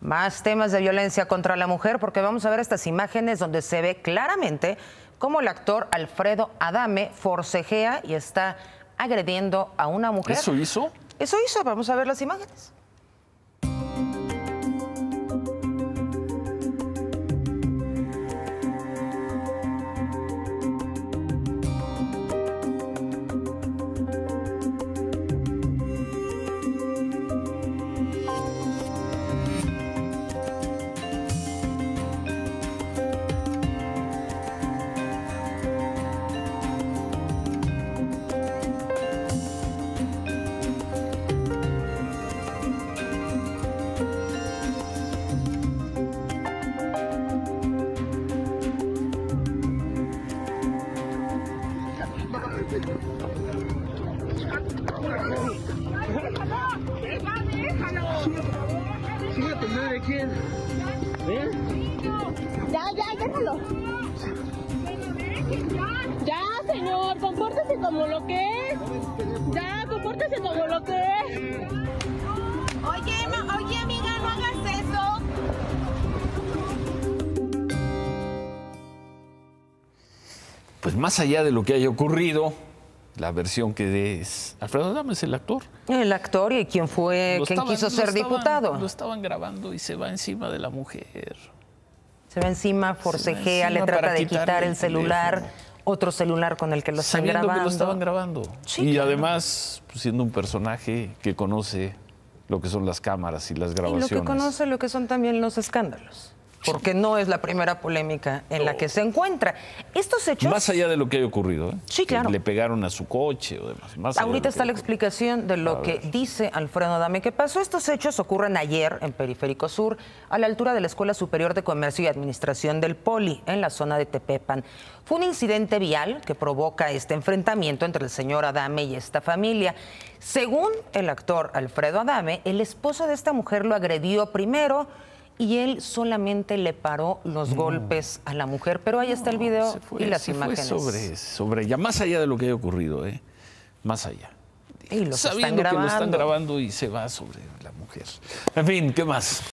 Más temas de violencia contra la mujer porque vamos a ver estas imágenes donde se ve claramente cómo el actor Alfredo Adame forcejea y está agrediendo a una mujer. ¿Eso hizo? Eso hizo, vamos a ver las imágenes. Fíjate, madre, ¿quién? ¿Eh? Ya, ya, déjalo. Ya, señor, compórtese como lo que es. Ya, compórtese como lo que es. Pues más allá de lo que haya ocurrido, la versión que dé es Alfredo Adame es el actor. El actor y quien fue, Lo quien estaban- quiso ser estaban- diputado. Lo estaban grabando y se va encima de la mujer. Se va encima, forcejea, le trata de quitar el el celular, teléfono. otro celular con el que lo están sabiendo grabando. que lo estaban grabando. Sí, y claro. además, pues, siendo un personaje que conoce lo que son las cámaras y las Y grabaciones. lo que conoce lo que son también los escándalos. Porque no es la primera polémica en la que se encuentra. Estos hechos. Más allá de lo que haya ocurrido. ¿eh? Sí, claro. Que le pegaron a su coche o demás. Más de Ahorita está que la explicación de lo A que ver. dice Alfredo Adame que pasó. Estos hechos ocurren ayer en Periférico Sur, a la altura de la Escuela Superior de Comercio y Administración del Poli, en la zona de Tepepan. Fue un incidente vial que provoca este enfrentamiento entre el señor Adame y esta familia. Según el actor Alfredo Adame, el esposo de esta mujer lo agredió primero y él solamente le paró los golpes a la mujer. Pero ahí está el video fue- y las se fue imágenes. sobre, sobre ella, más allá de lo que haya ocurrido, ¿eh? Más allá. Y los están Sabiendo que lo están grabando y se va sobre la mujer. En fin, ¿qué más?